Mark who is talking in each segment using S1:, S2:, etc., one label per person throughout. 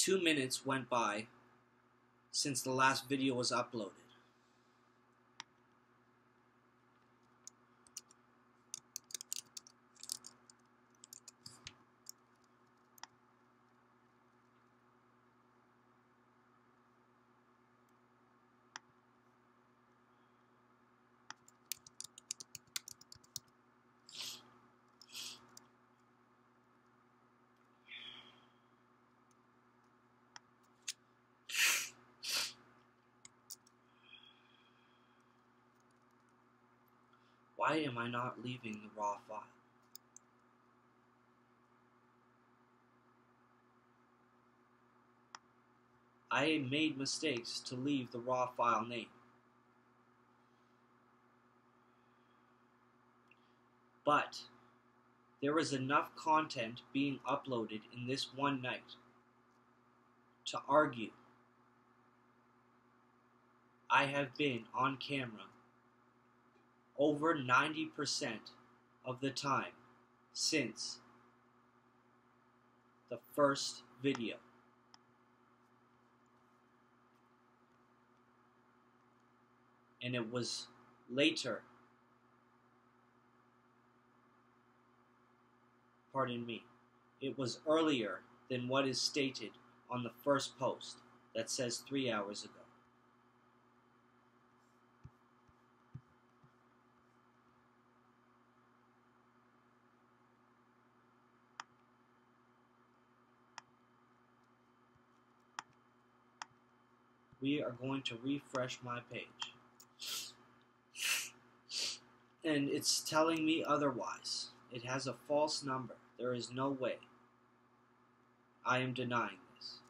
S1: Two minutes went by since the last video was uploaded. Why am I not leaving the raw file? I made mistakes to leave the raw file name. But there is enough content being uploaded in this one night to argue I have been on camera over 90% of the time since the first video. And it was later, pardon me, it was earlier than what is stated on the first post that says three hours ago. We are going to refresh my page. And it's telling me otherwise. It has a false number. There is no way. I am denying this.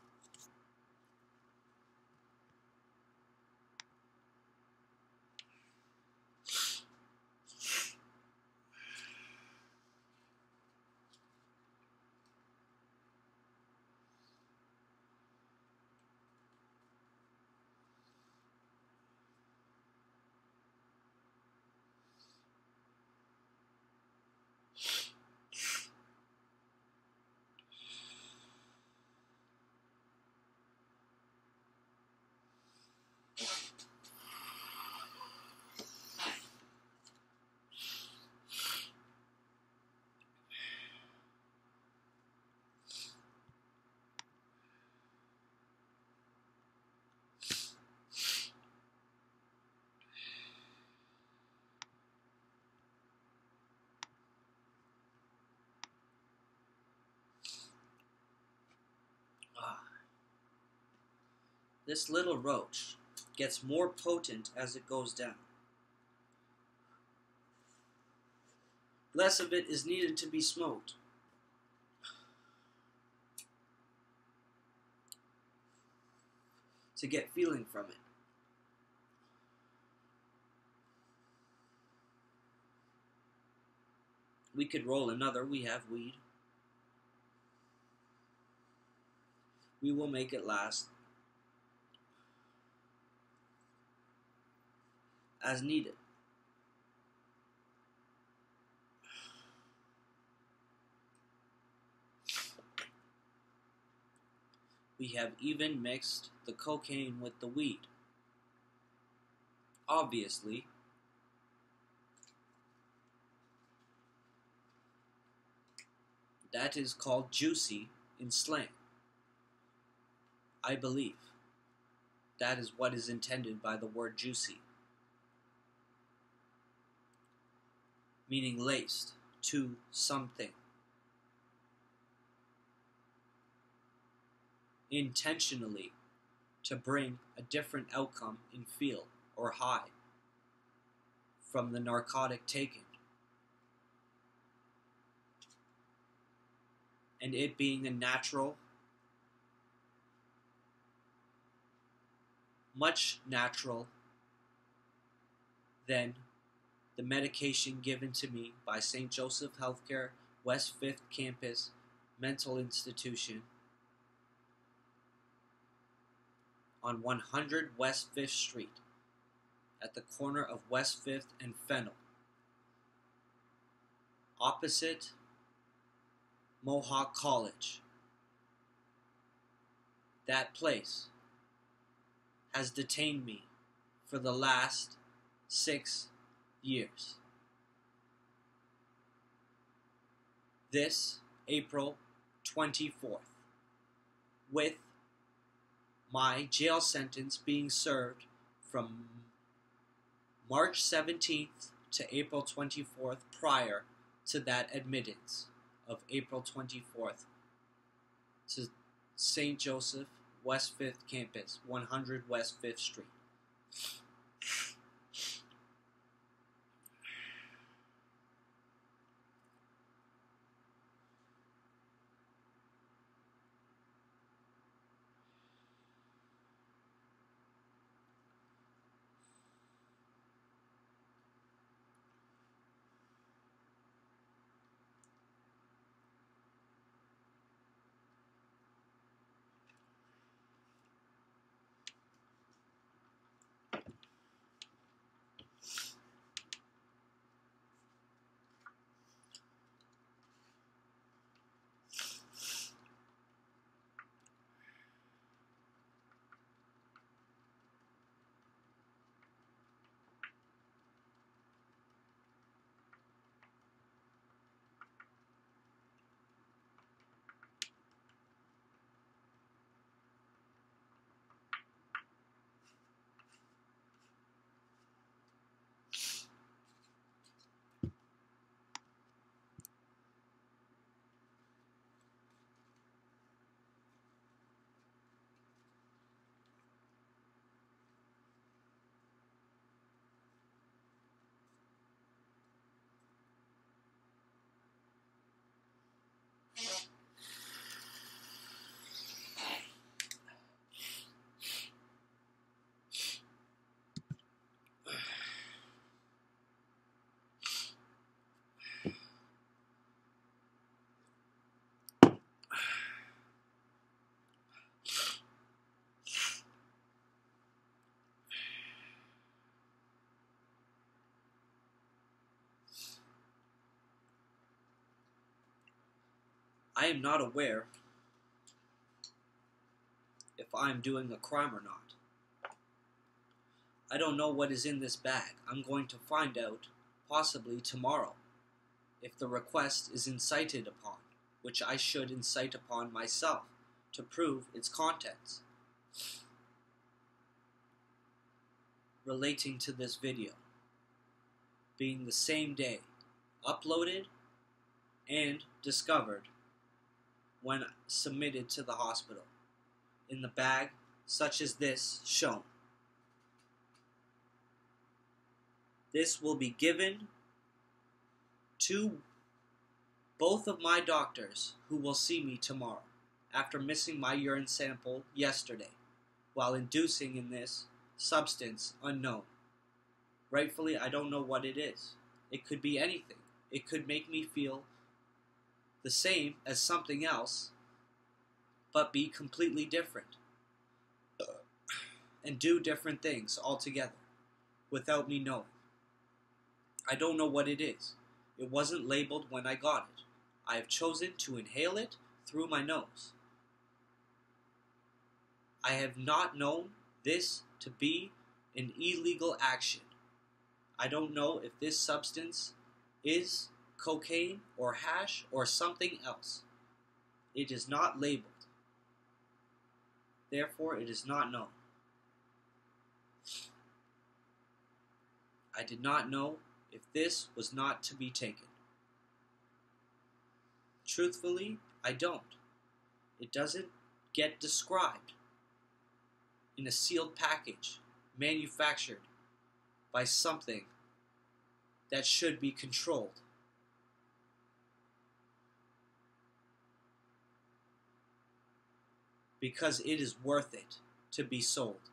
S1: Ah. This little roach gets more potent as it goes down. Less of it is needed to be smoked. To get feeling from it. We could roll another, we have weed. We will make it last as needed. We have even mixed the cocaine with the weed. Obviously, that is called juicy in slang. I believe that is what is intended by the word juicy, meaning laced to something. Intentionally to bring a different outcome in feel or high from the narcotic taken. And it being a natural much natural than the medication given to me by St. Joseph Healthcare West 5th Campus Mental Institution on 100 West 5th Street at the corner of West 5th and Fennell, opposite Mohawk College. that place has detained me for the last six years. This April 24th, with my jail sentence being served from March 17th to April 24th prior to that admittance of April 24th to St. Joseph West 5th Campus, 100 West 5th Street. I am not aware if I am doing a crime or not. I don't know what is in this bag. I'm going to find out, possibly tomorrow, if the request is incited upon, which I should incite upon myself to prove its contents relating to this video being the same day uploaded and discovered when submitted to the hospital in the bag such as this shown. This will be given to both of my doctors who will see me tomorrow after missing my urine sample yesterday while inducing in this substance unknown. Rightfully, I don't know what it is. It could be anything. It could make me feel the same as something else, but be completely different. And do different things altogether without me knowing. I don't know what it is. It wasn't labeled when I got it. I have chosen to inhale it through my nose. I have not known this to be an illegal action. I don't know if this substance is cocaine or hash or something else. It is not labeled. Therefore, it is not known. I did not know if this was not to be taken. Truthfully, I don't. It doesn't get described in a sealed package manufactured by something that should be controlled. Because it is worth it to be sold.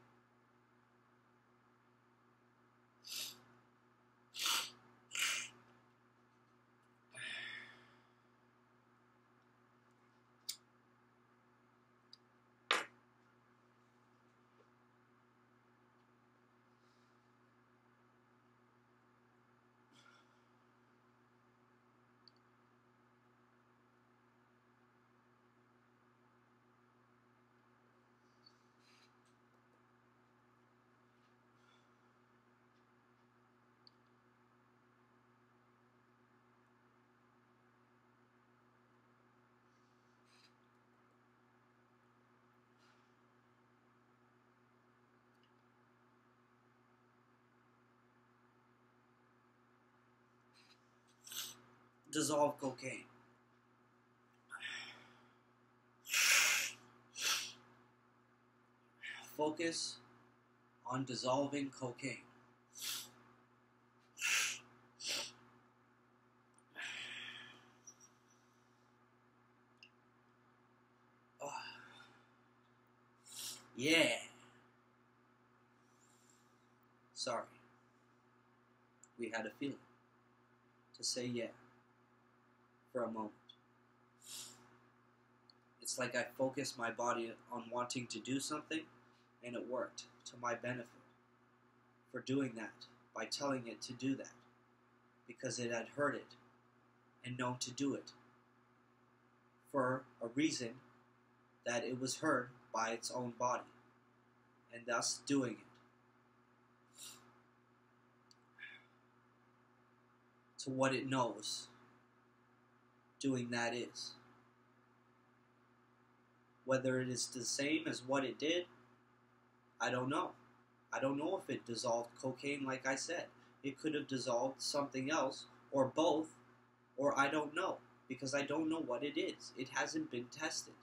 S1: Dissolve cocaine. Focus on dissolving cocaine. Oh. Yeah. Sorry. We had a feeling to say yeah for a moment. It's like I focused my body on wanting to do something, and it worked to my benefit for doing that by telling it to do that because it had heard it and known to do it for a reason that it was heard by its own body and thus doing it. To what it knows doing that is. Whether it is the same as what it did, I don't know. I don't know if it dissolved cocaine, like I said. It could have dissolved something else, or both, or I don't know, because I don't know what it is. It hasn't been tested.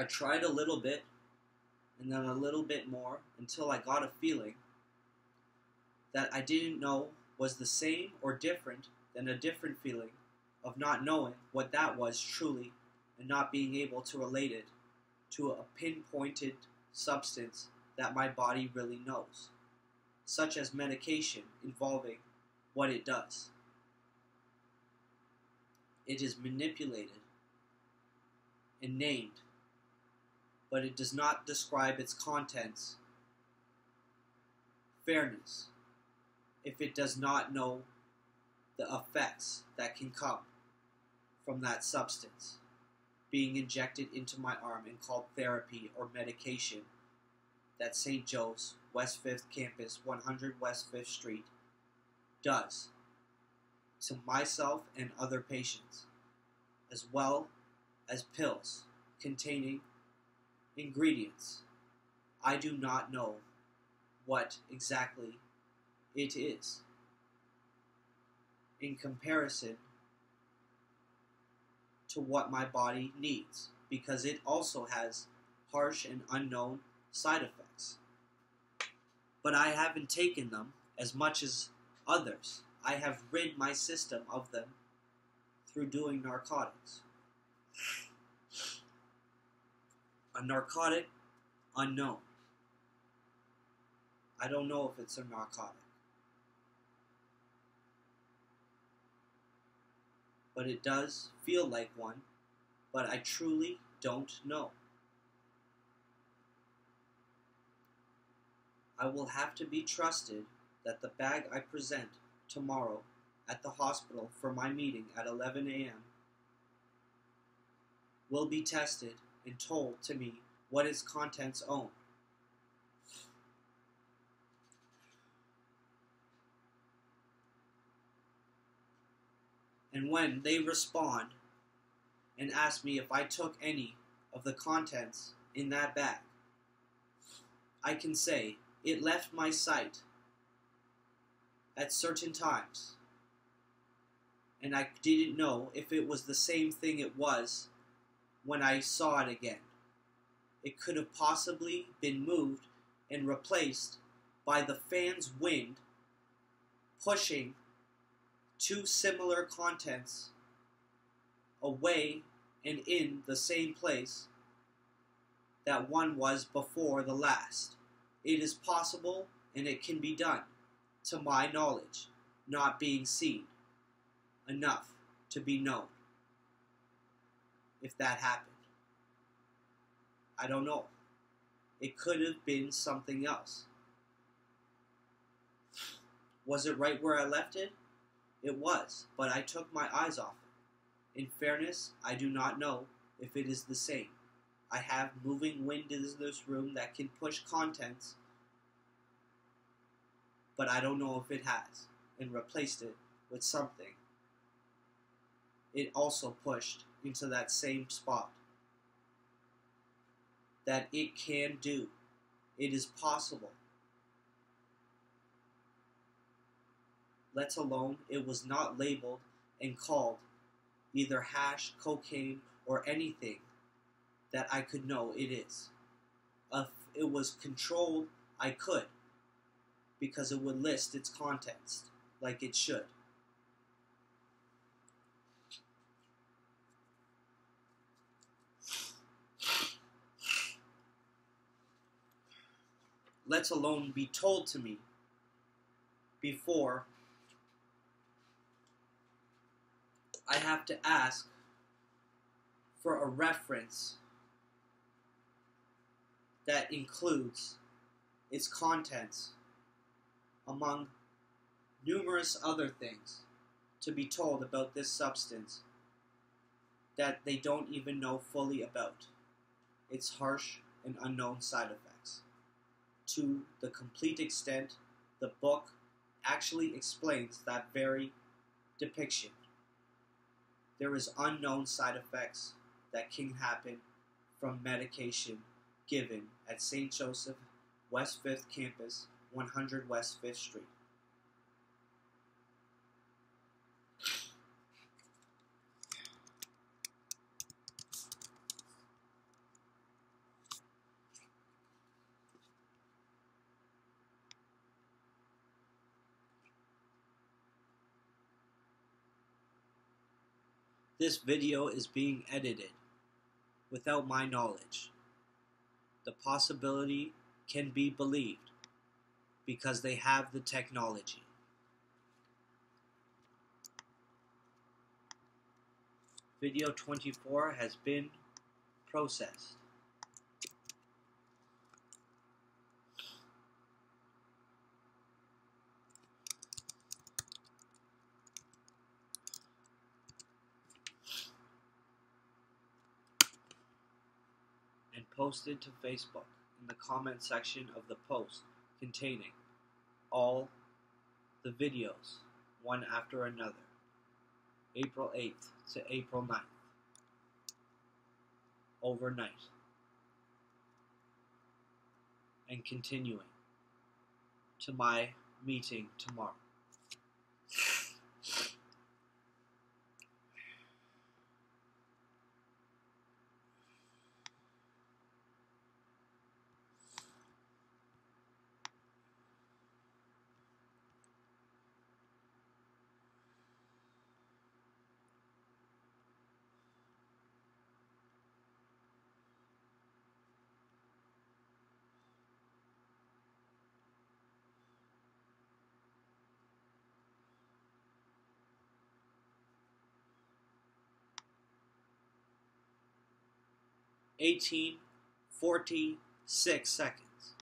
S1: I tried a little bit and then a little bit more until I got a feeling that I didn't know was the same or different than a different feeling of not knowing what that was truly and not being able to relate it to a pinpointed substance that my body really knows, such as medication involving what it does. It is manipulated and named but it does not describe its contents. Fairness, if it does not know the effects that can come from that substance being injected into my arm and called therapy or medication that St. Joe's West 5th Campus, 100 West 5th Street, does to myself and other patients, as well as pills containing ingredients. I do not know what exactly it is. In comparison to what my body needs, because it also has harsh and unknown side effects. But I haven't taken them as much as others. I have rid my system of them through doing narcotics a narcotic unknown. I don't know if it's a narcotic. But it does feel like one, but I truly don't know. I will have to be trusted that the bag I present tomorrow at the hospital for my meeting at 11 a.m. will be tested and told to me what its contents own. And when they respond and ask me if I took any of the contents in that bag, I can say it left my sight at certain times. And I didn't know if it was the same thing it was when I saw it again. It could have possibly been moved and replaced by the fan's wind pushing two similar contents away and in the same place that one was before the last. It is possible and it can be done, to my knowledge, not being seen enough to be known if that happened. I don't know. It could have been something else. Was it right where I left it? It was, but I took my eyes off it. In fairness, I do not know if it is the same. I have moving wind in this room that can push contents, but I don't know if it has, and replaced it with something it also pushed into that same spot. That it can do. It is possible. Let alone it was not labeled and called either hash, cocaine, or anything that I could know it is. If it was controlled, I could, because it would list its contents like it should. Let alone be told to me before I have to ask for a reference that includes its contents among numerous other things to be told about this substance that they don't even know fully about its harsh and unknown side effects. To the complete extent the book actually explains that very depiction. There is unknown side effects that can happen from medication given at St. Joseph West 5th Campus, 100 West 5th Street. This video is being edited without my knowledge. The possibility can be believed because they have the technology. Video 24 has been processed. and posted to Facebook in the comment section of the post containing all the videos, one after another, April 8th to April 9th, overnight, and continuing to my meeting tomorrow. Eighteen forty six seconds.